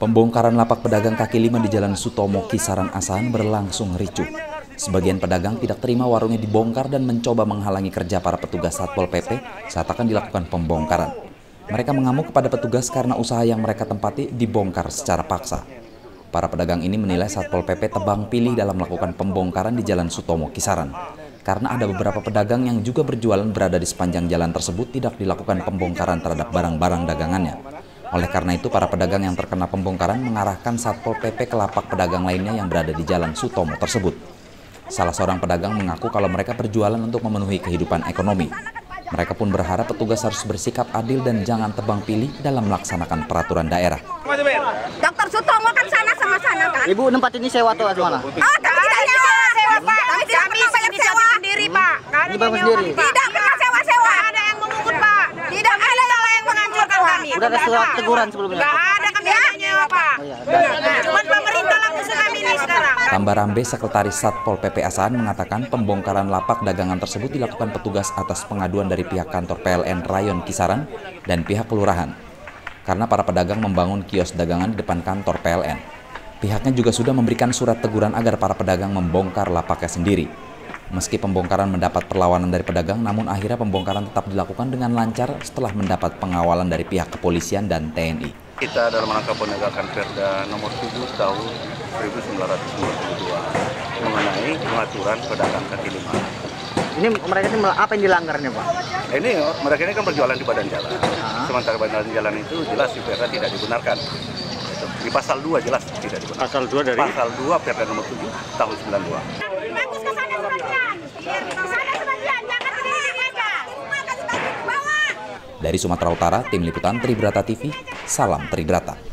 Pembongkaran lapak pedagang kaki lima di Jalan Sutomo Kisaran Asahan berlangsung ricuh. Sebagian pedagang tidak terima warungnya dibongkar dan mencoba menghalangi kerja para petugas Satpol PP saat akan dilakukan pembongkaran. Mereka mengamuk kepada petugas karena usaha yang mereka tempati dibongkar secara paksa. Para pedagang ini menilai Satpol PP tebang pilih dalam melakukan pembongkaran di Jalan Sutomo Kisaran. Karena ada beberapa pedagang yang juga berjualan berada di sepanjang jalan tersebut tidak dilakukan pembongkaran terhadap barang-barang dagangannya. Oleh karena itu, para pedagang yang terkena pembongkaran mengarahkan Satpol PP ke lapak pedagang lainnya yang berada di Jalan Sutomo tersebut. Salah seorang pedagang mengaku kalau mereka berjualan untuk memenuhi kehidupan ekonomi. Mereka pun berharap petugas harus bersikap adil dan jangan tebang pilih dalam melaksanakan peraturan daerah. Dokter Sutomo kan sana sama sana kan? Ibu tempat ini sewa atau mana? Oh, kami tidak sewa, sewa Pak. Kami bayar sewa. sendiri, Pak. Bapak yang sendiri? Tidak pernah sewa-sewa. Nggak ada yang mengungut, Pak. Tidak ada yang menghancurkan kami. Udah ada surat teguran sebelumnya? Nggak ada kami yang nyewa, Pak. Oh, iya. Nah, Cuman pemerintah langsung kami ini sekarang. Tambah Rambe, Sekretaris Satpol PP Asahan mengatakan pembongkaran lapak dagangan tersebut dilakukan petugas atas pengaduan dari pihak kantor PLN Rayon Kisaran dan pihak kelurahan. Karena para pedagang membangun kios dagangan di depan kantor PLN. Pihaknya juga sudah memberikan surat teguran agar para pedagang membongkar lapaknya sendiri. Meski pembongkaran mendapat perlawanan dari pedagang, namun akhirnya pembongkaran tetap dilakukan dengan lancar setelah mendapat pengawalan dari pihak kepolisian dan TNI. Kita dalam rangka penegakan Perda nomor 7 tahun 1992 mengenai pengaturan pedagang kaki lima. Ini mereka ini apa yang dilanggarnya Pak? Ini mereka ini kan berjualan di badan jalan. Sementara badan jalan itu jelas di Perda tidak dibenarkan. Di pasal 2 jelas tidak dibenarkan. Pasal 2 dari Pasal 2 Perda nomor 7 tahun 92. Bagus ke sana sebagian. Ke sana sebagian, jangan ke sini aja. Semua kasih tahu ke bawah. Dari Sumatera Utara, Tim Liputan Tribrata TV, Salam Tribrata.